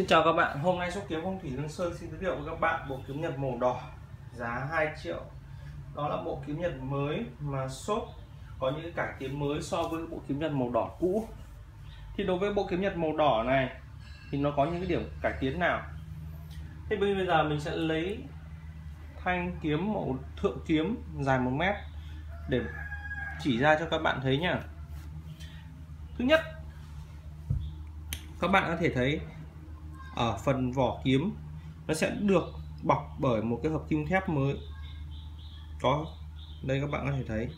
xin chào các bạn, hôm nay số kiếm phong thủy Lương Sơn xin giới thiệu với các bạn bộ kiếm nhật màu đỏ giá 2 triệu. Đó là bộ kiếm nhật mới mà shop có những cải tiến mới so với bộ kiếm nhật màu đỏ cũ. Thì đối với bộ kiếm nhật màu đỏ này thì nó có những cái điểm cải tiến nào? Thế bây giờ mình sẽ lấy thanh kiếm màu thượng kiếm dài 1 mét để chỉ ra cho các bạn thấy nhá. Thứ nhất các bạn có thể thấy ở phần vỏ kiếm, nó sẽ được bọc bởi một cái hợp kim thép mới. Có, đây các bạn có thể thấy.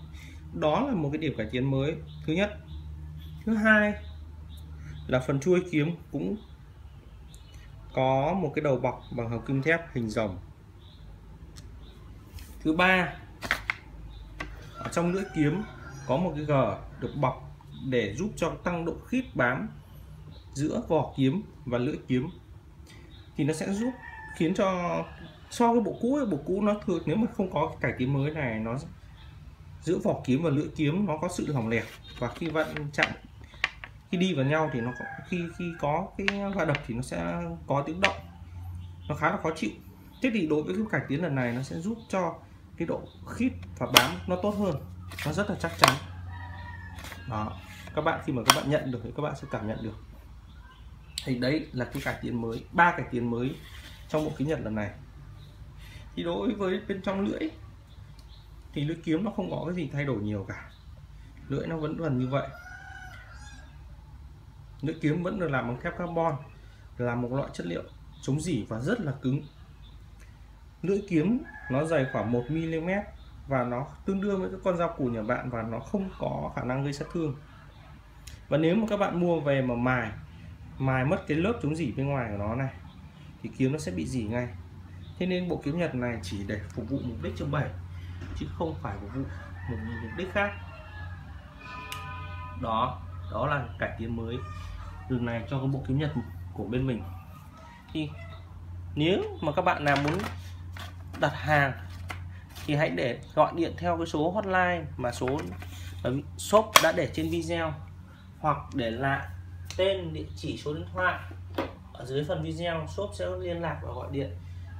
Đó là một cái điểm cải tiến mới, thứ nhất. Thứ hai là phần chuôi kiếm cũng có một cái đầu bọc bằng hợp kim thép hình rồng. Thứ ba, ở trong lưỡi kiếm có một cái gờ được bọc để giúp cho tăng độ khít bám giữa vỏ kiếm và lưỡi kiếm thì nó sẽ giúp khiến cho so với bộ cũ bộ cũ nó thường nếu mà không có cải tiến mới này nó giữa vỏ kiếm và lưỡi kiếm nó có sự lỏng lẻo. Và khi vận chạm khi đi vào nhau thì nó có, khi khi có cái va đập thì nó sẽ có tiếng động. Nó khá là khó chịu. Thế thì đối với cái cải tiến lần này nó sẽ giúp cho cái độ khít và bám nó tốt hơn. Nó rất là chắc chắn. Đó. Các bạn khi mà các bạn nhận được thì các bạn sẽ cảm nhận được thì đấy là cái cải tiến mới, ba cải tiến mới trong bộ kính nhật lần này. Thì đối với bên trong lưỡi, thì lưỡi kiếm nó không có cái gì thay đổi nhiều cả. Lưỡi nó vẫn gần như vậy. Lưỡi kiếm vẫn được làm bằng thép carbon, là một loại chất liệu chống dỉ và rất là cứng. Lưỡi kiếm nó dày khoảng 1 mm và nó tương đương với cái con dao củ nhà bạn và nó không có khả năng gây sát thương. Và nếu mà các bạn mua về mà mài mài mất cái lớp chống dỉ bên ngoài của nó này, thì kiếm nó sẽ bị dỉ ngay. Thế nên bộ kiếm nhật này chỉ để phục vụ mục đích trưng bày chứ không phải phục vụ một mục đích khác. Đó đó là cải tiến mới từ này cho cái bộ kiếm nhật của bên mình. Thì nếu mà các bạn nào muốn đặt hàng, thì hãy để gọi điện theo cái số hotline mà số shop đã để trên video hoặc để lại tên địa chỉ số điện thoại. Ở dưới phần video shop sẽ liên lạc và gọi điện.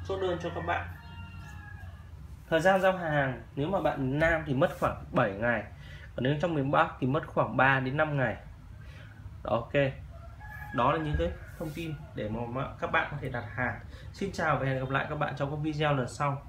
Chốt đơn cho các bạn. Thời gian giao hàng nếu mà bạn Nam thì mất khoảng 7 ngày. Còn nếu trong miền Bắc thì mất khoảng 3 đến 5 ngày. Đó, ok. Đó là những cái thông tin để mà các bạn có thể đặt hàng. Xin chào và hẹn gặp lại các bạn trong các video lần sau.